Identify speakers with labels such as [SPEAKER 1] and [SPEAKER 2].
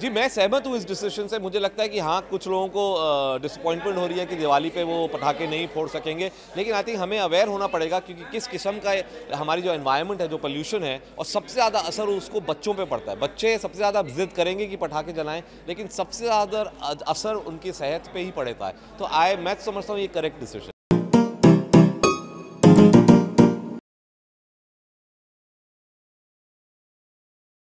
[SPEAKER 1] जी, मैं सहमत हूँ इस डिसीज़न से। मुझे लगता है कि हाँ कुछ लोगों को डिसअपॉइंटमेंट हो रही है कि दिवाली पे वो पटाखे नहीं फोड़ सकेंगे। लेकिन आई थिंक हमें अवेयर होना पड़ेगा क्योंकि किस किस्म का हमारी जो एनवायरनमेंट है, जो पोल्यूशन है, और सबसे ज़्यादा असर उसको बच्चों पर पड़ता है। बच्चे सबसे ज़्यादा जिद करेंगे कि पटाखे जलाएँ, लेकिन सबसे ज़्यादा असर उनकी सेहत पर ही पड़ता है। तो आए मैं समझता हूँ ये करेक्ट डिसीज़न